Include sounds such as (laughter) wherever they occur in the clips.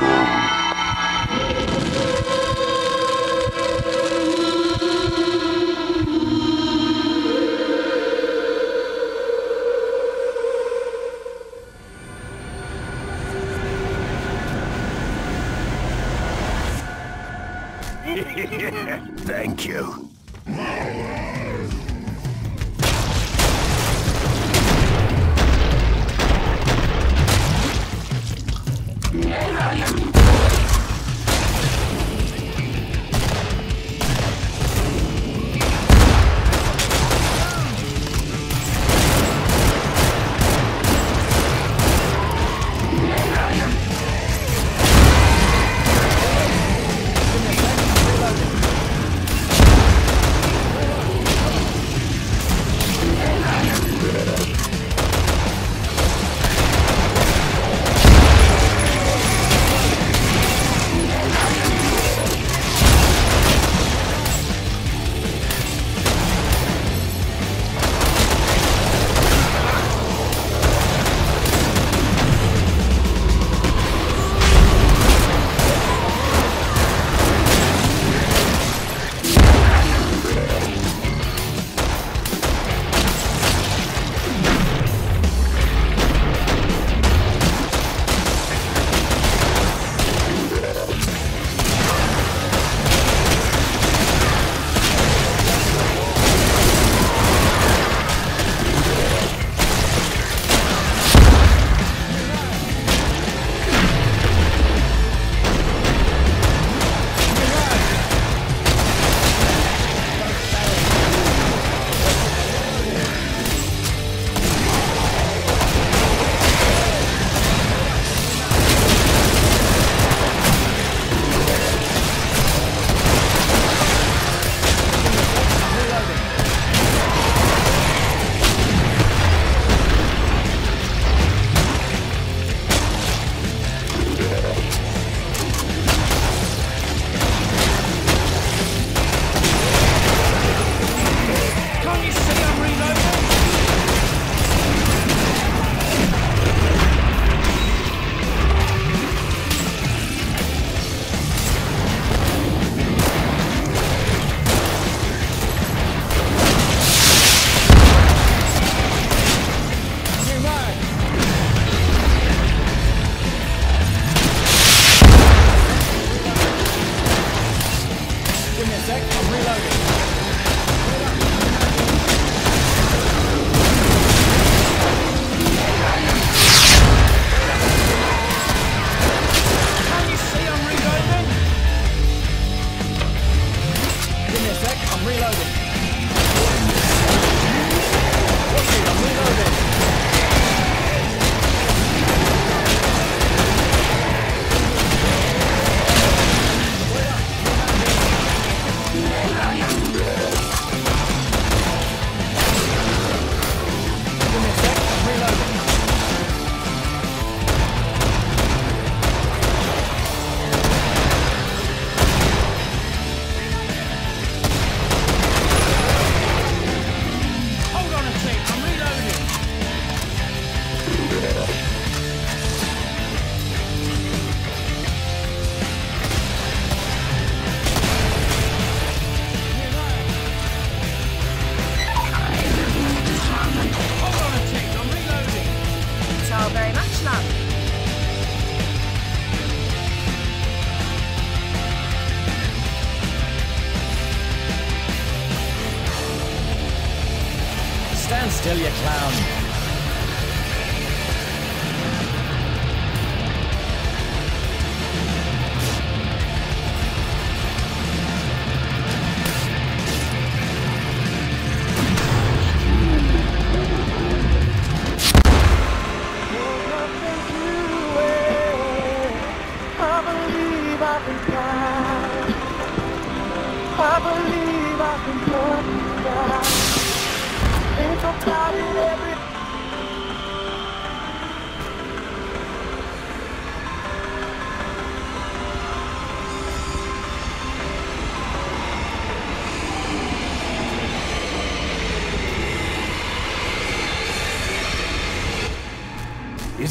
Thank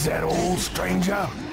that all, stranger?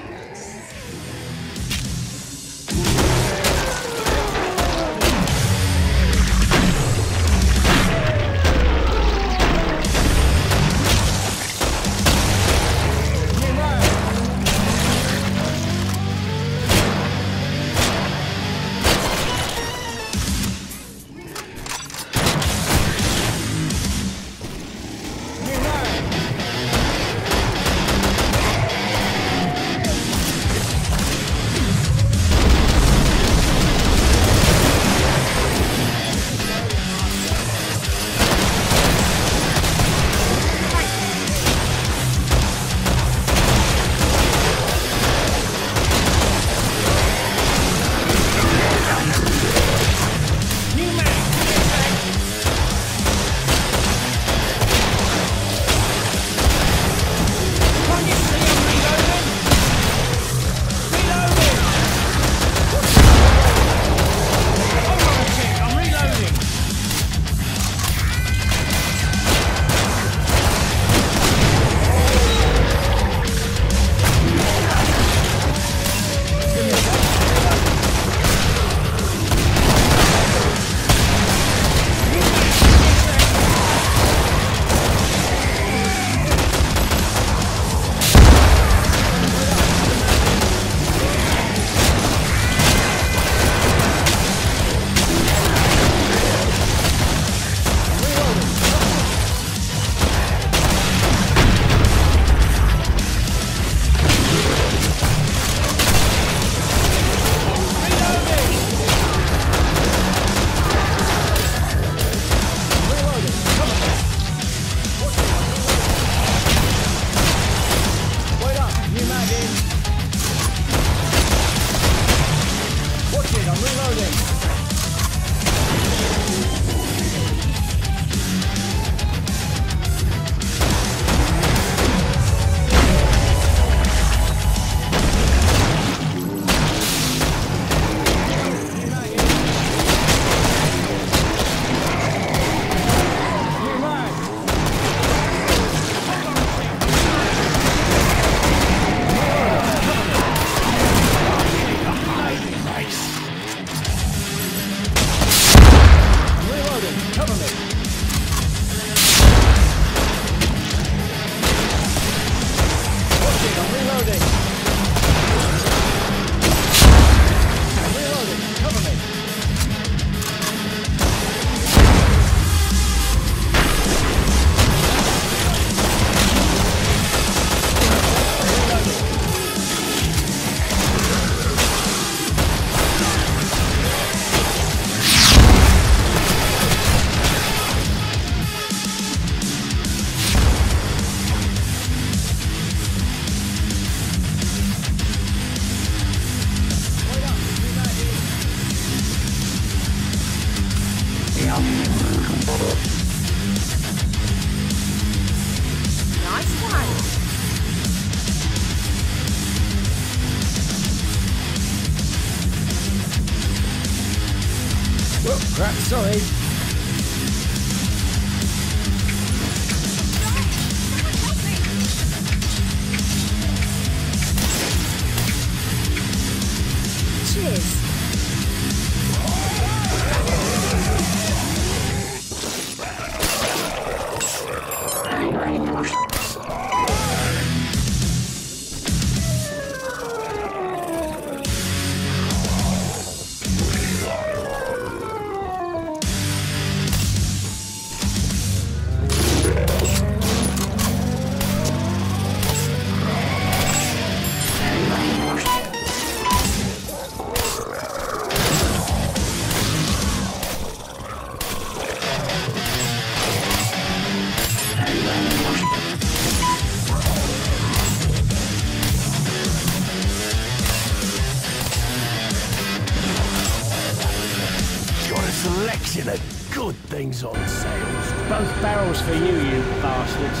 Of good things on sale. Both barrels for you, you bastards.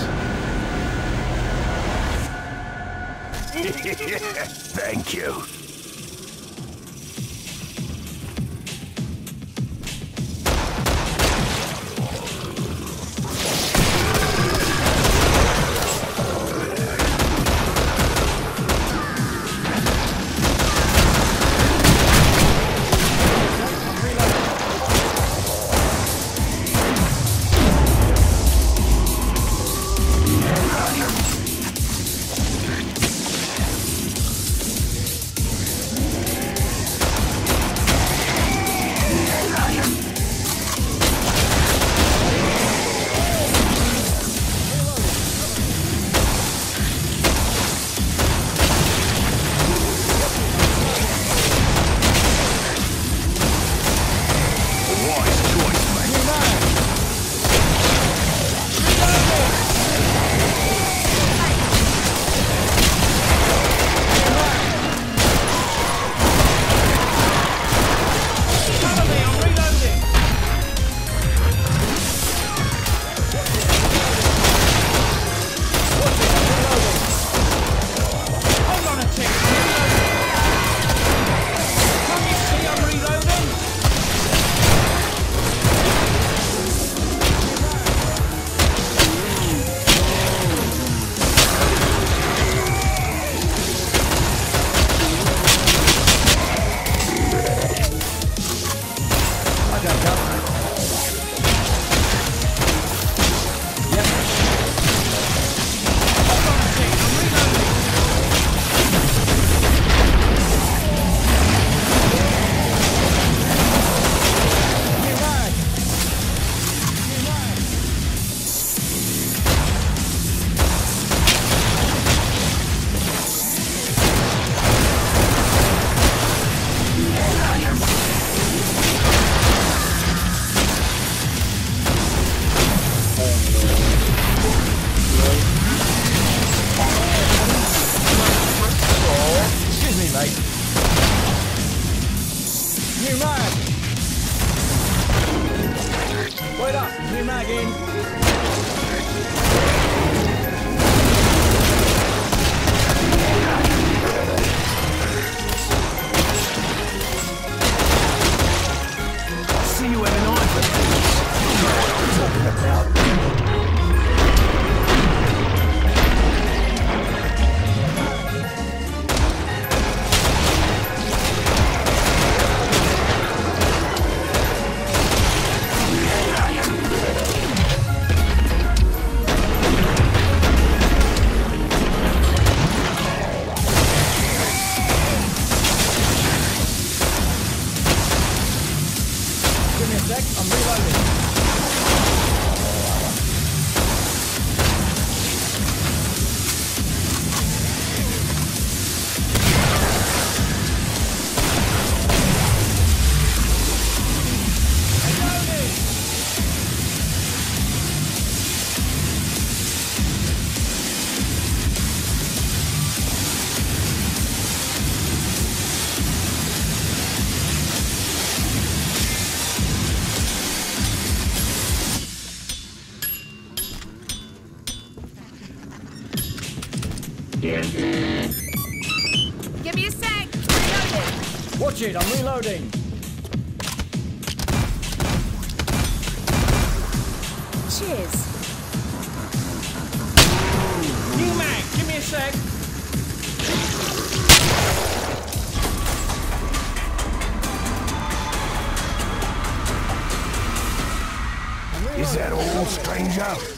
(laughs) Thank you. Cheers. New mag, give me a sec. Is that all, stranger?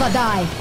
Never die.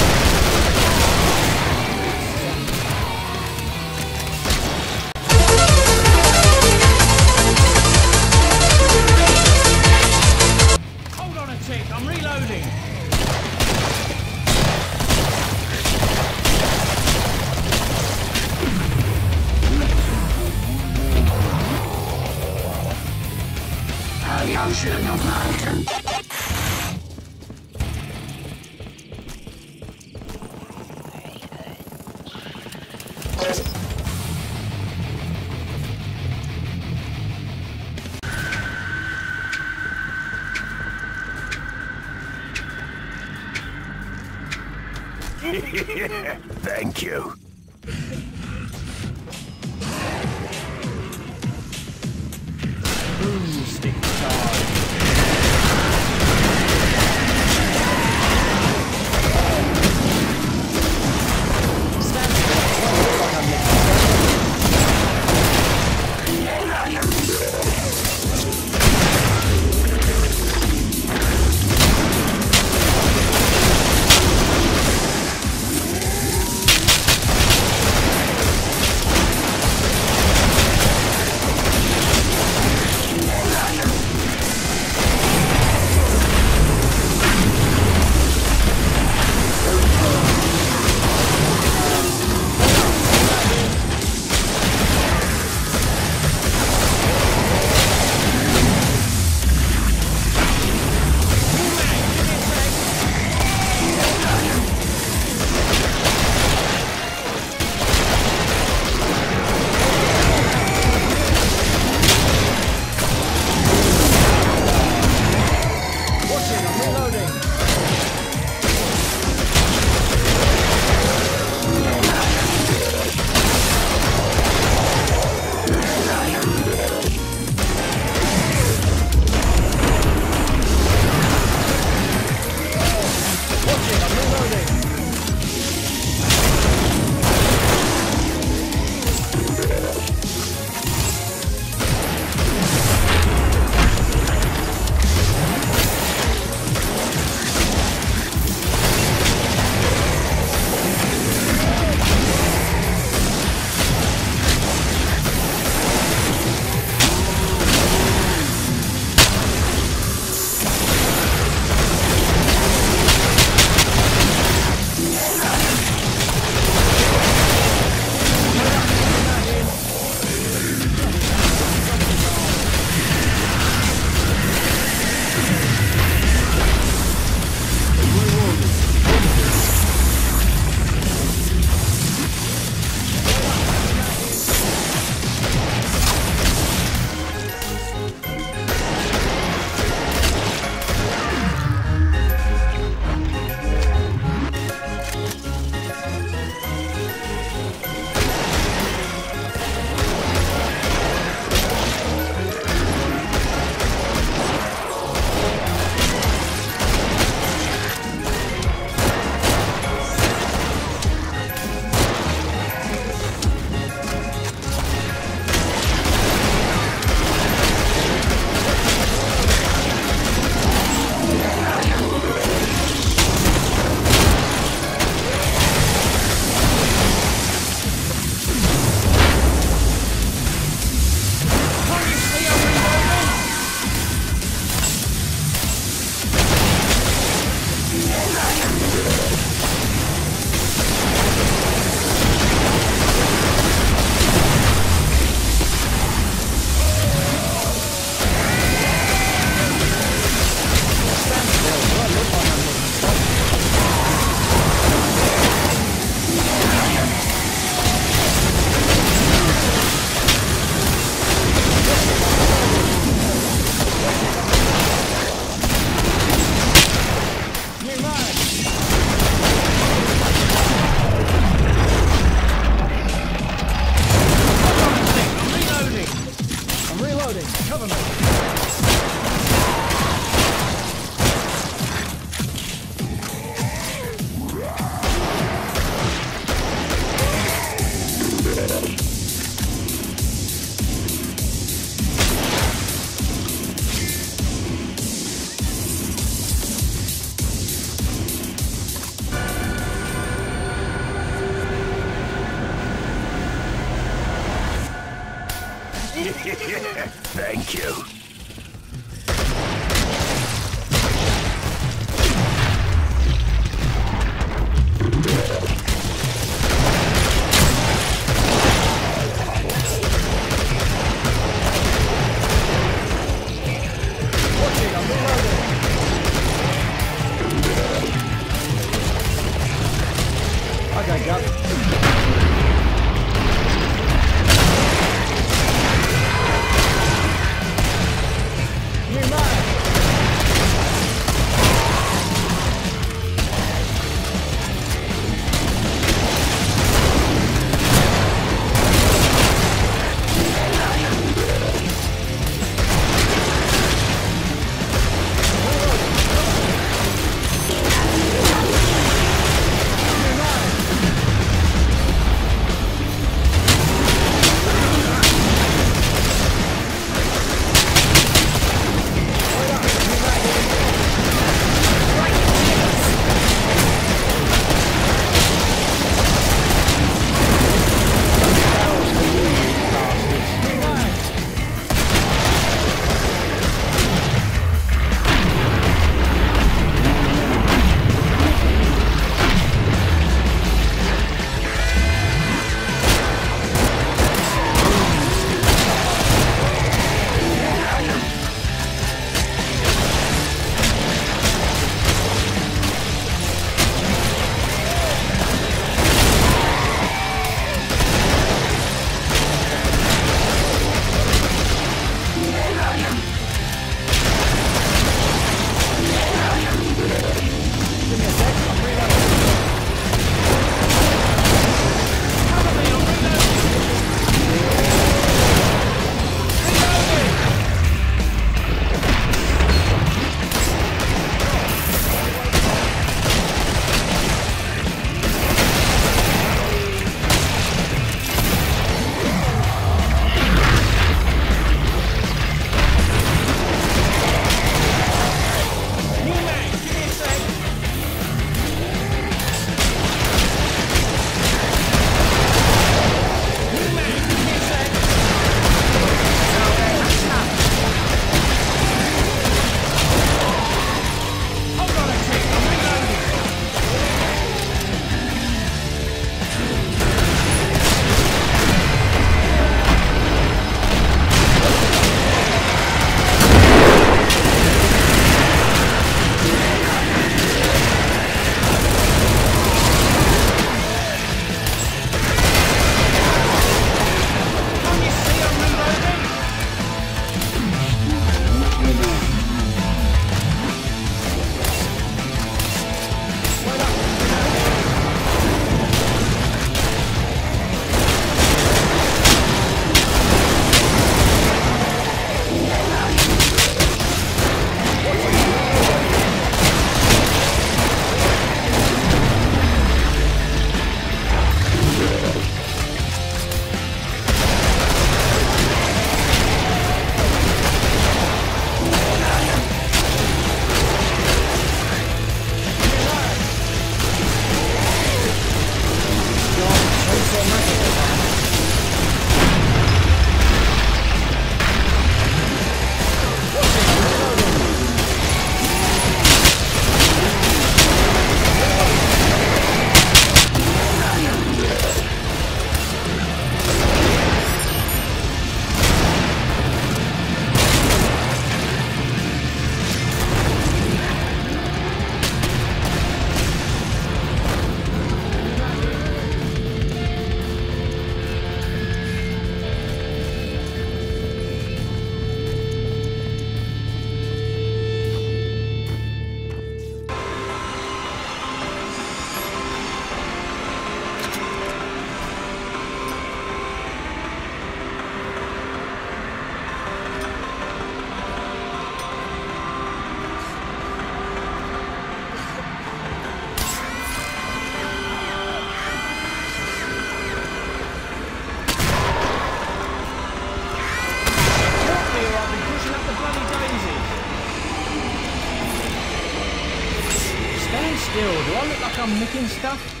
Stuff?